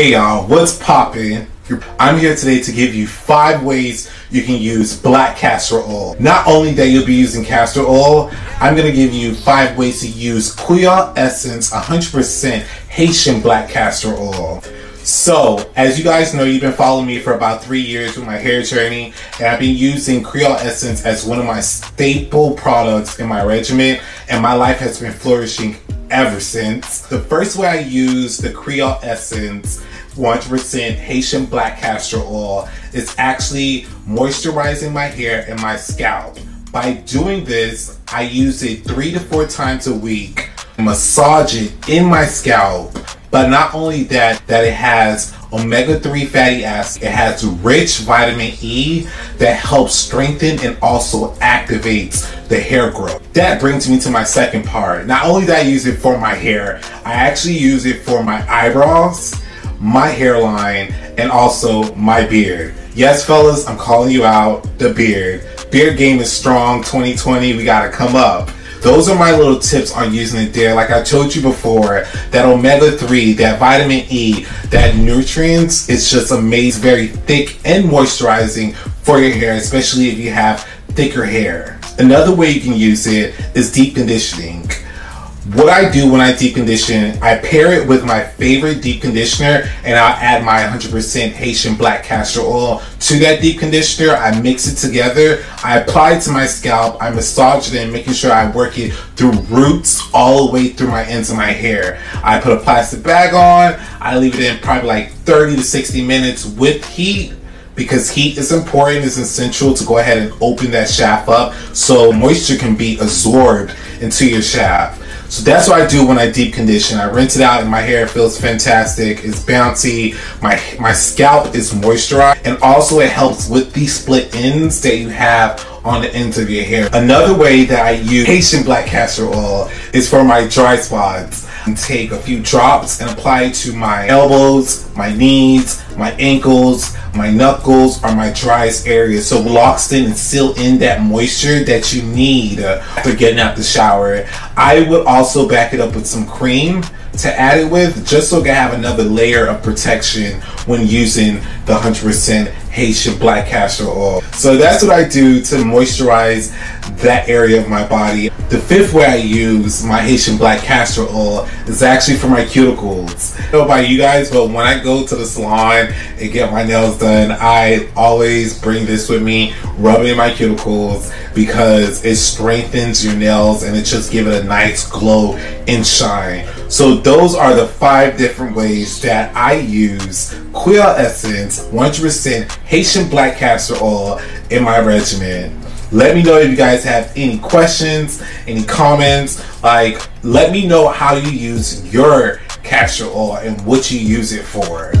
Hey y'all, what's poppin'? I'm here today to give you five ways you can use black castor oil. Not only that you'll be using castor oil, I'm gonna give you five ways to use Kreyòl Essence 100% Haitian black castor oil. So, as you guys know, you've been following me for about three years with my hair journey, and I've been using Kreyòl Essence as one of my staple products in my regimen, and my life has been flourishing ever since. The first way I use the Kreyòl Essence 100% Haitian black castor oil is actually moisturizing my hair and my scalp. By doing this, I use it three to four times a week, massage it in my scalp, but not only that, that it has omega-3 fatty acids. It has rich vitamin E that helps strengthen and also activates the hair growth. That brings me to my second part. Not only do I use it for my hair, I actually use it for my eyebrows, my hairline, and also my beard. Yes, fellas, I'm calling you out, the beard. Beard game is strong, 2020, we gotta come up. Those are my little tips on using it there. Like I told you before, that omega-3, that vitamin E, that nutrients is just amazing, very thick and moisturizing for your hair, especially if you have thicker hair. Another way you can use it is deep conditioning what I do when I deep condition, I pair it with my favorite deep conditioner and I'll add my 100% Haitian black castor oil to that deep conditioner. I mix it together. I apply it to my scalp. I massage it in, making sure I work it through roots all the way through my ends of my hair. I put a plastic bag on. I leave it in probably like 30 to 60 minutes with heat because heat is important, it's essential to go ahead and open that shaft up so moisture can be absorbed into your shaft. So that's what I do when I deep condition. I rinse it out and my hair feels fantastic. It's bouncy. My my scalp is moisturized. And also it helps with the split ends that you have on the ends of your hair. Another way that I use Haitian black castor oil is for my dry spots. Take a few drops and apply it to my elbows, my knees, my ankles, my knuckles are my driest areas. So in and seal in that moisture that you need uh, after getting out the shower. I would also back it up with some cream to add it with just so I can have another layer of protection when using the 100% Haitian black castor oil. So that's what I do to moisturize that area of my body. The fifth way I use my Haitian black castor oil is actually for my cuticles. I don't know about you guys, but when I go to the salon and get my nails done, I always bring this with me, rub it in my cuticles because it strengthens your nails and it just give it a nice glow and shine. So those are the five different ways that I use Kreyòl Essence 100% Haitian black castor oil in my regimen. Let me know if you guys have any questions, any comments. Like, let me know how you use your castor oil and what you use it for.